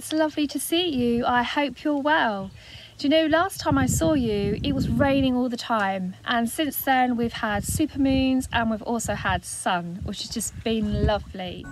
It's lovely to see you. I hope you're well. Do you know, last time I saw you, it was raining all the time, and since then we've had supermoons and we've also had sun, which has just been lovely.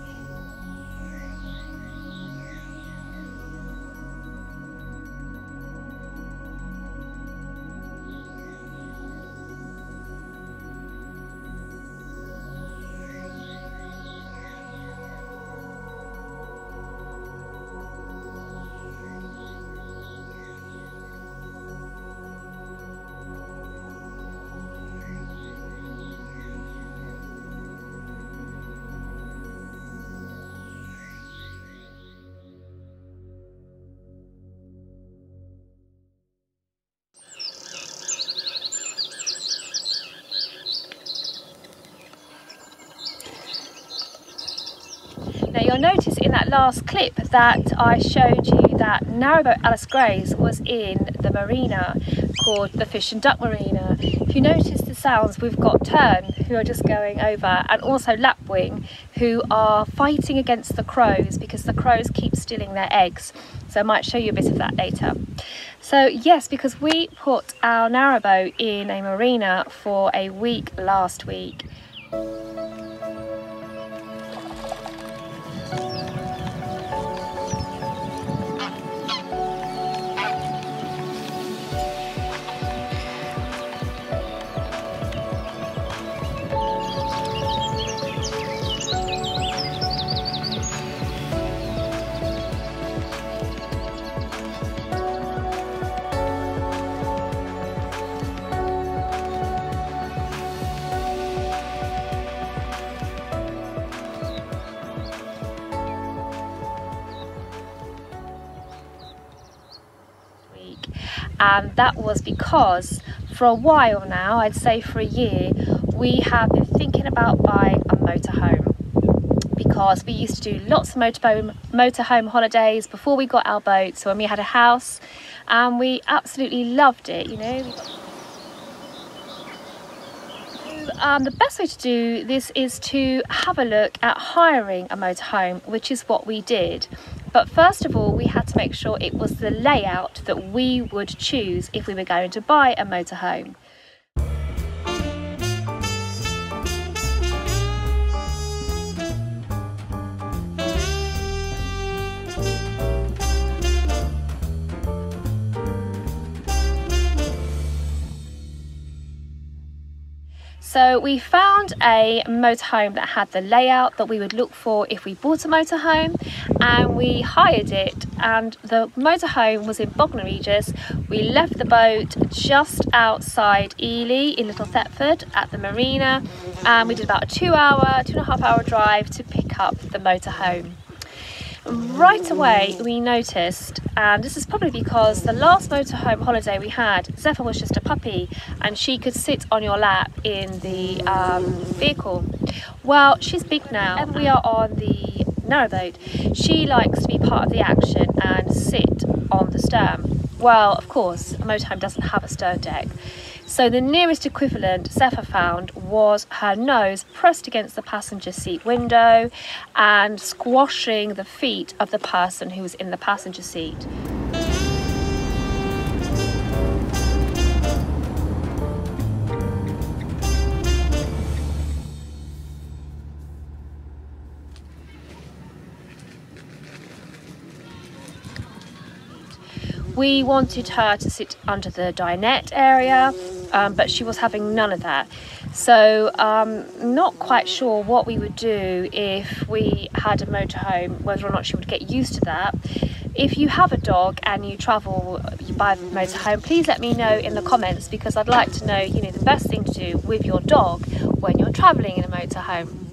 Now you'll notice in that last clip that I showed you that narrowboat Alice Grace was in the marina called the Fish and Duck Marina. If you notice the sounds, we've got Tern who are just going over and also Lapwing who are fighting against the crows because the crows keep stealing their eggs. So I might show you a bit of that later. So yes, because we put our narrowboat in a marina for a week last week and that was because for a while now I'd say for a year we have been thinking about buying a motorhome because we used to do lots of motorhome motorhome holidays before we got our boat so when we had a house and we absolutely loved it you know um, the best way to do this is to have a look at hiring a motorhome, which is what we did. But first of all, we had to make sure it was the layout that we would choose if we were going to buy a motorhome. So we found a motorhome that had the layout that we would look for if we bought a motorhome and we hired it and the motorhome was in Bognor Regis. We left the boat just outside Ely in Little Thetford at the marina and we did about a two hour, two and a half hour drive to pick up the motorhome right away we noticed, and this is probably because the last motorhome holiday we had, Zephyr was just a puppy and she could sit on your lap in the um, vehicle. Well, she's big now and we are on the narrowboat. She likes to be part of the action and sit on the stern. Well, of course, motorhome doesn't have a stern deck. So the nearest equivalent Zephyr found was her nose pressed against the passenger seat window and squashing the feet of the person who was in the passenger seat. We wanted her to sit under the dinette area, um, but she was having none of that. So, um, not quite sure what we would do if we had a motorhome, whether or not she would get used to that. If you have a dog and you travel by motorhome, please let me know in the comments because I'd like to know, you know, the best thing to do with your dog when you're traveling in a motorhome.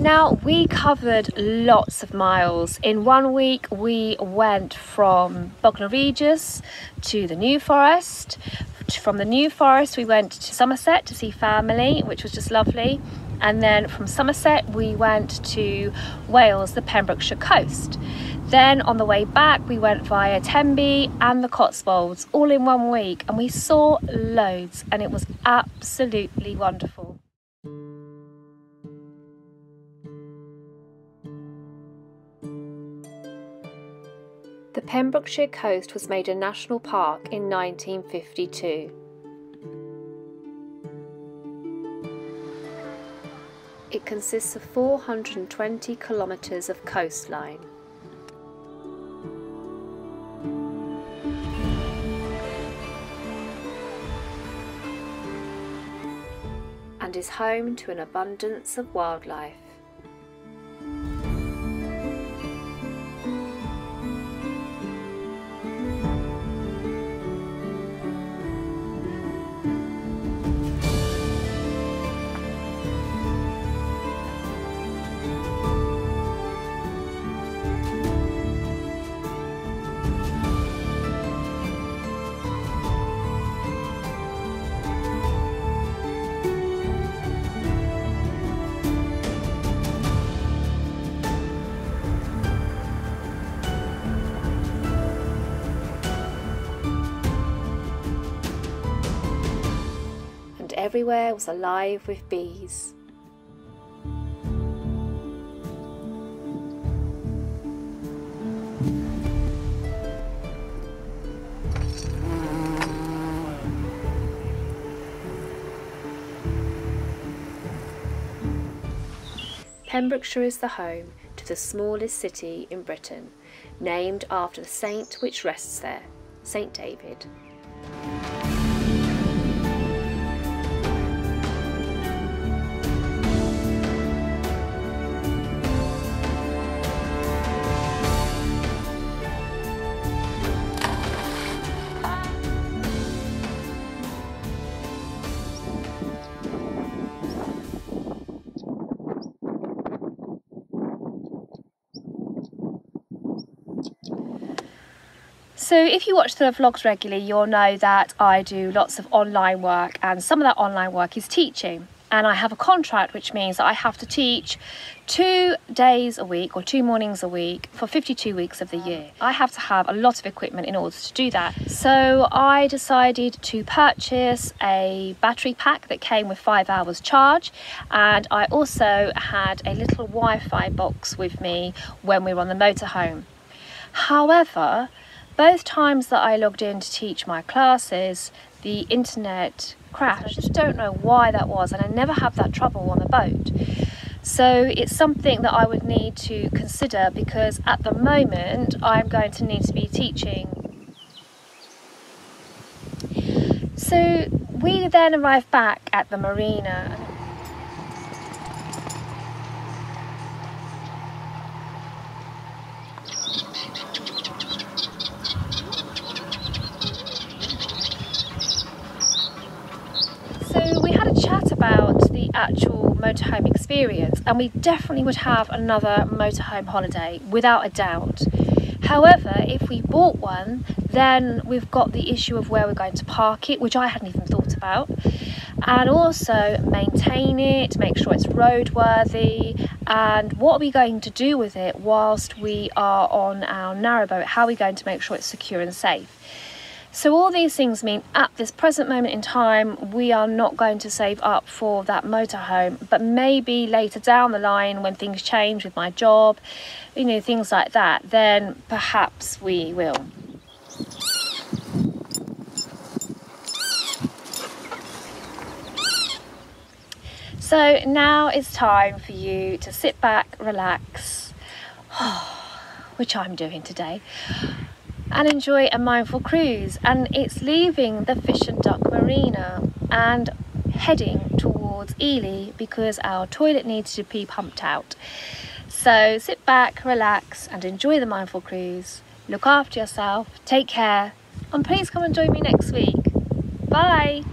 Now, we covered lots of miles. In one week, we went from Bognor Regis to the New Forest. From the New Forest, we went to Somerset to see family, which was just lovely. And then from Somerset, we went to Wales, the Pembrokeshire coast. Then on the way back, we went via Tenby and the Cotswolds all in one week, and we saw loads, and it was absolutely wonderful. Pembrokeshire coast was made a national park in 1952. It consists of 420 kilometres of coastline. and is home to an abundance of wildlife. Everywhere was alive with bees. Pembrokeshire is the home to the smallest city in Britain, named after the saint which rests there, St David. So if you watch the vlogs regularly, you'll know that I do lots of online work and some of that online work is teaching. And I have a contract, which means that I have to teach two days a week or two mornings a week for 52 weeks of the year. I have to have a lot of equipment in order to do that. So I decided to purchase a battery pack that came with five hours charge. And I also had a little Wi-Fi box with me when we were on the motorhome. However, both times that I logged in to teach my classes, the internet crashed. I just don't know why that was, and I never have that trouble on the boat. So it's something that I would need to consider because at the moment I'm going to need to be teaching. So we then arrived back at the marina actual motorhome experience and we definitely would have another motorhome holiday without a doubt. However, if we bought one, then we've got the issue of where we're going to park it, which I hadn't even thought about, and also maintain it, make sure it's roadworthy, and what are we going to do with it whilst we are on our narrowboat? How are we going to make sure it's secure and safe? So all these things mean at this present moment in time, we are not going to save up for that motorhome, but maybe later down the line when things change with my job, you know, things like that, then perhaps we will. So now it's time for you to sit back, relax, which I'm doing today and enjoy a mindful cruise. And it's leaving the Fish and Duck Marina and heading towards Ely because our toilet needs to be pumped out. So sit back, relax, and enjoy the mindful cruise. Look after yourself, take care, and please come and join me next week. Bye.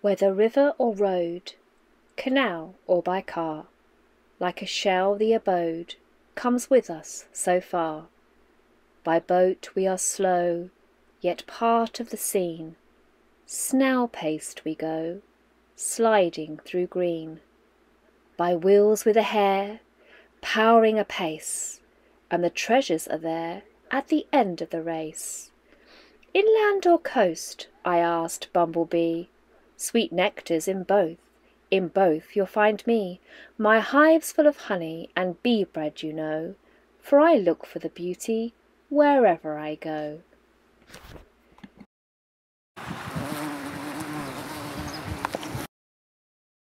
Whether river or road, canal or by car, like a shell the abode comes with us so far. By boat we are slow, yet part of the scene. Snail paced we go, sliding through green. By wheels with a hair, powering apace, and the treasures are there at the end of the race. Inland or coast? I asked Bumblebee. Sweet nectar's in both, in both you'll find me. My hive's full of honey and bee bread, you know, for I look for the beauty wherever I go.